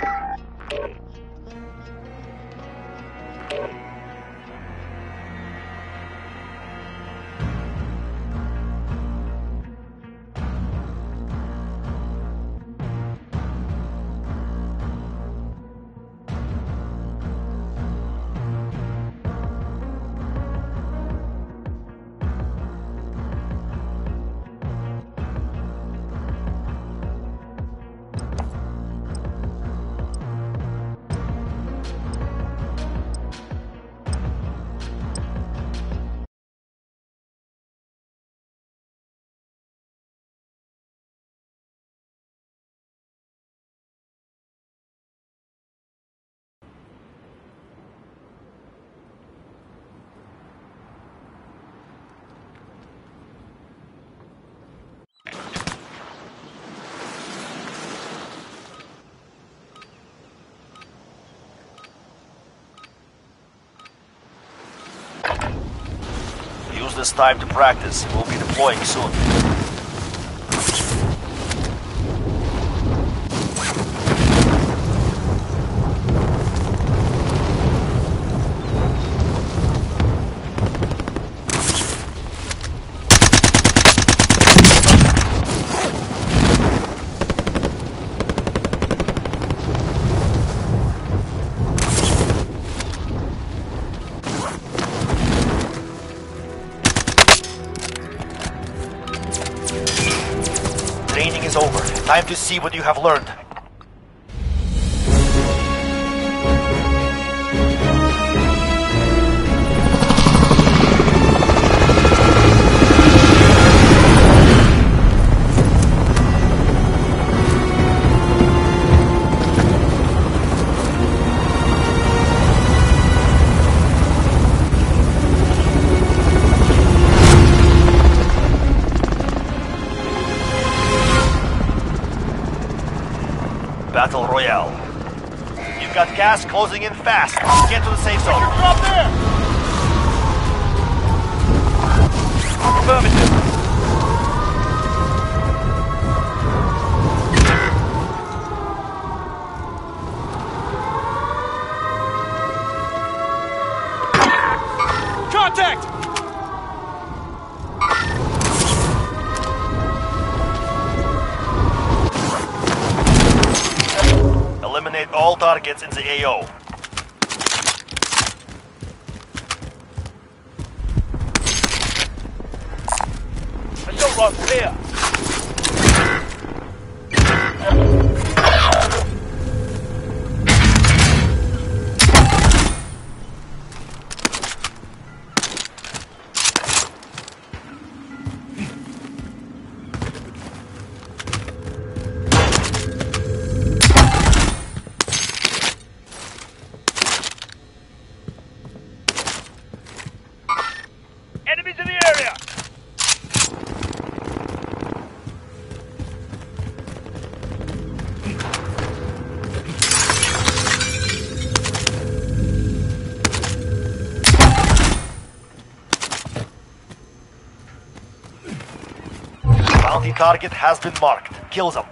Thank you. This time to practice. We'll be deploying soon. Training is over. Time to see what you have learned. Got gas closing in fast. Get to the safe zone. Drop there! Affirmative. All targets in the AO. Assault run clear. Target has been marked. Kill them.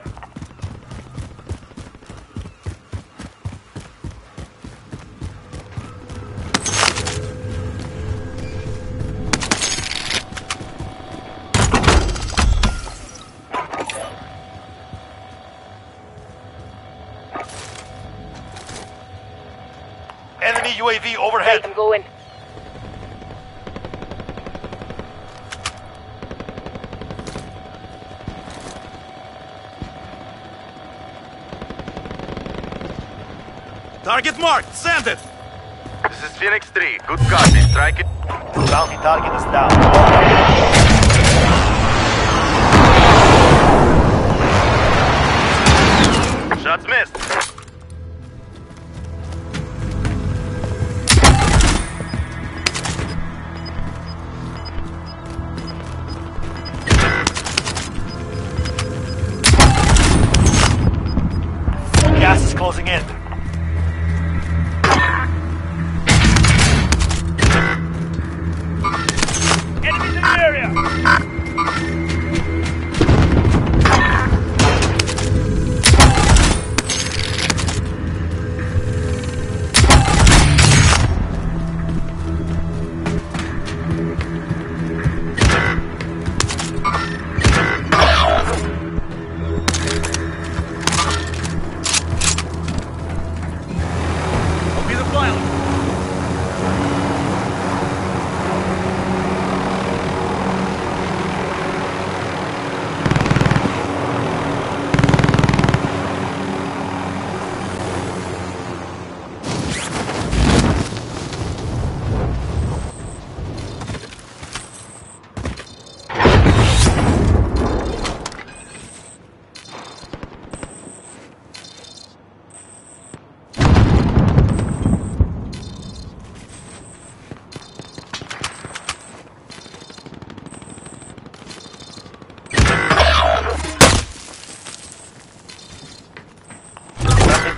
Enemy UAV overhead. I'm going. Target marked! Send it! This is Phoenix 3. Good copy. Strike it. Bounty target is down. Shots missed. Gas is closing in.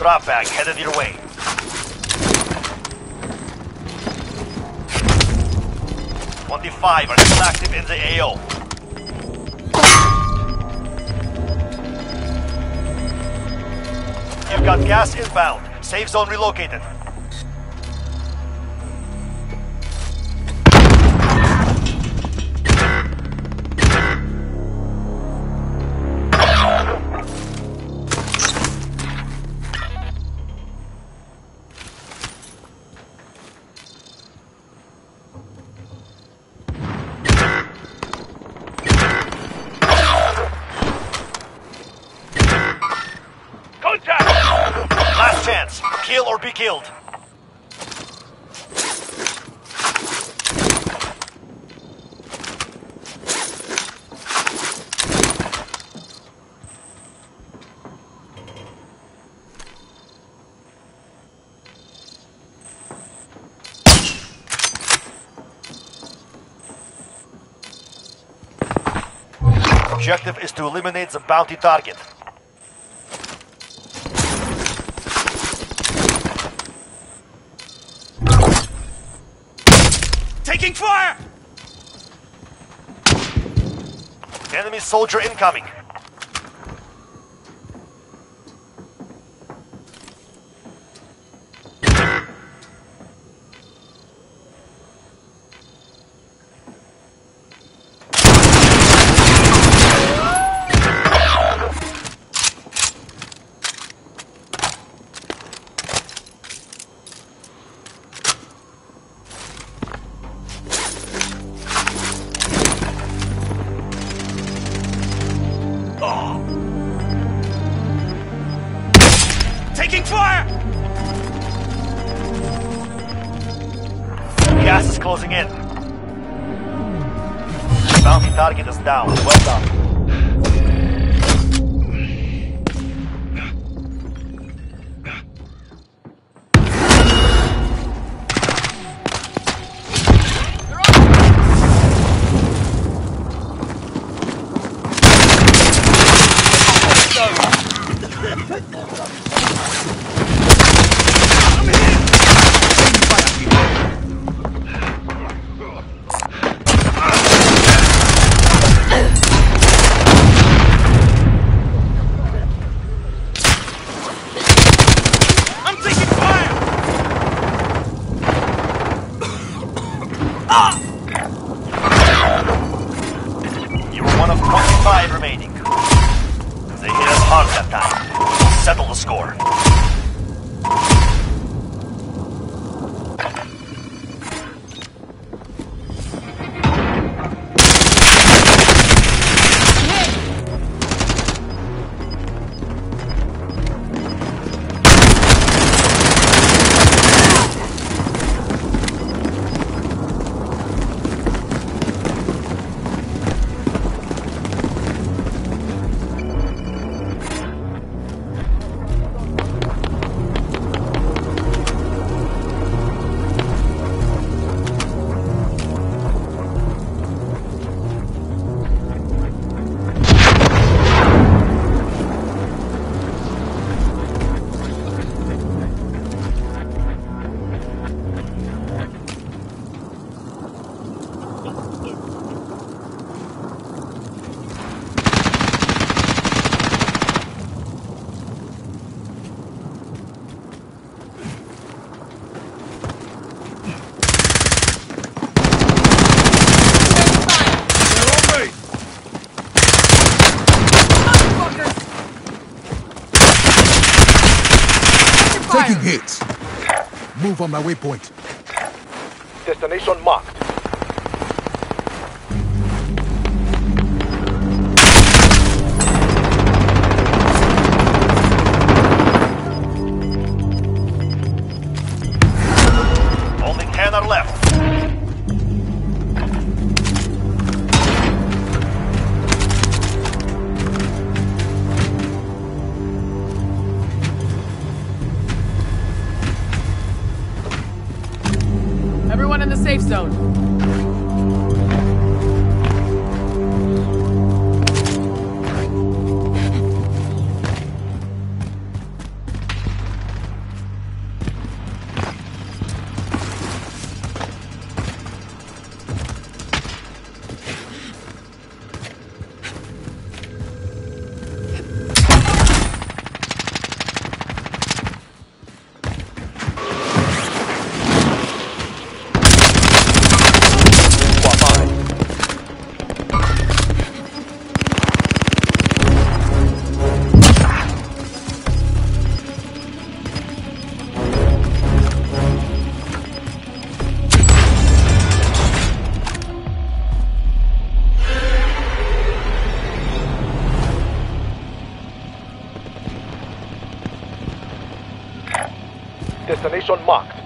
Drop bag headed your way. Twenty-five are still active in the AO. You've got gas inbound. Safe zone relocated. Objective is to eliminate the bounty target. Taking fire! Enemy soldier incoming. On my waypoint. Destination marked. Only 10 are left. Destination marked.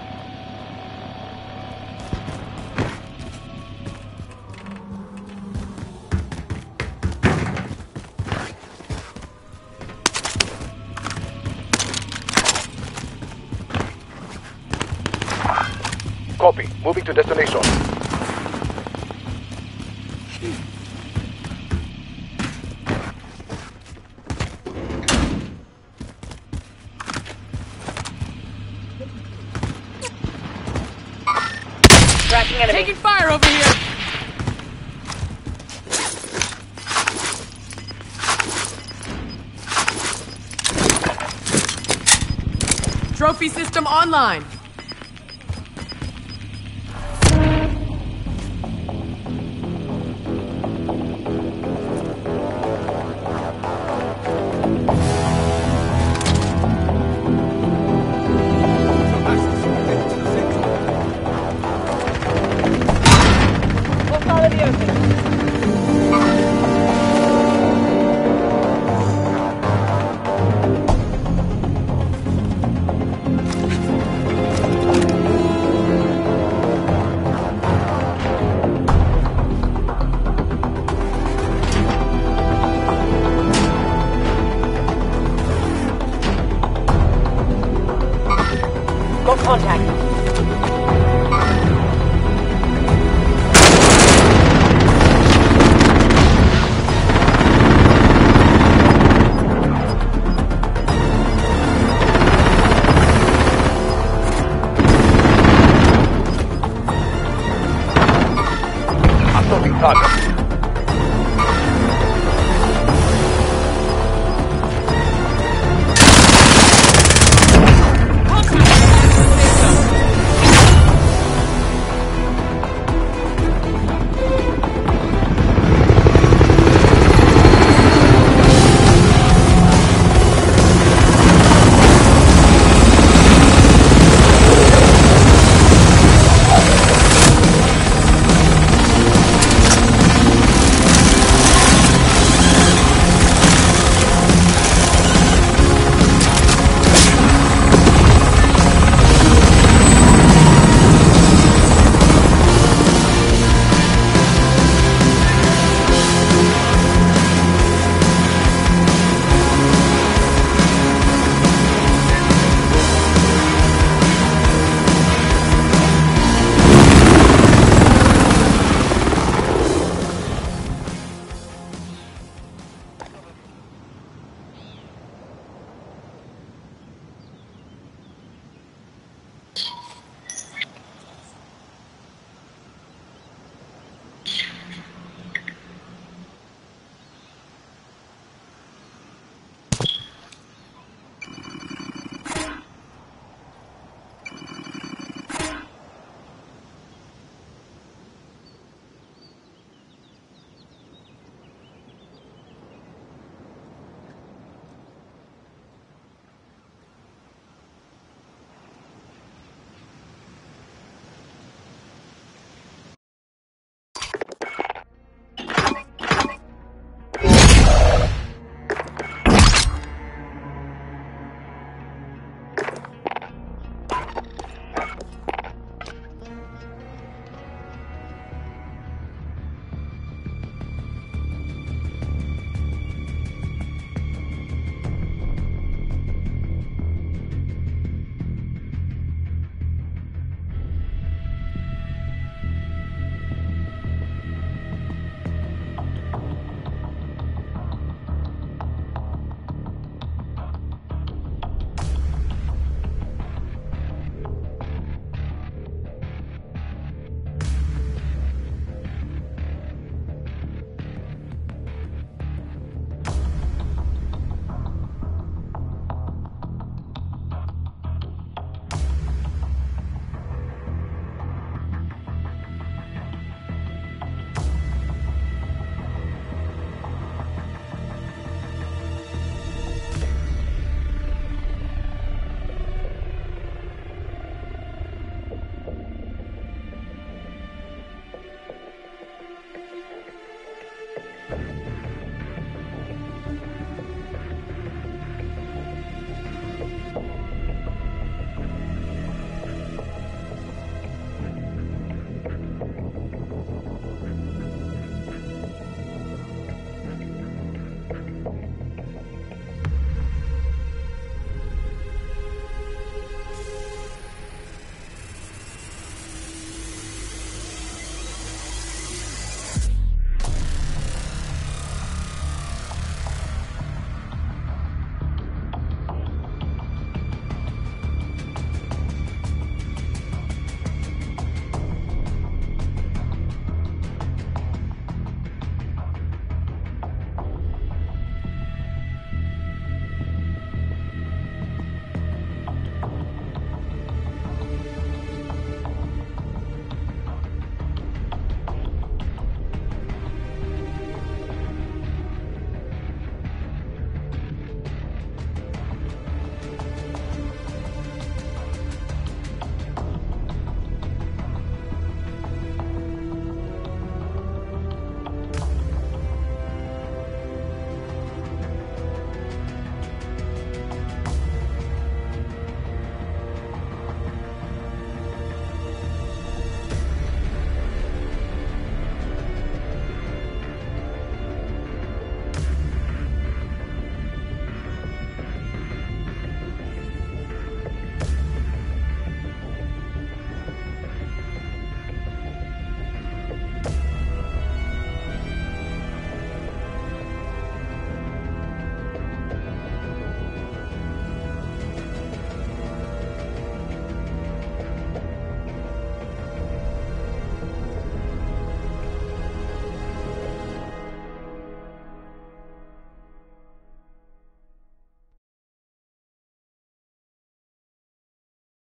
Tracking enemy. Taking fire over here! Trophy system online.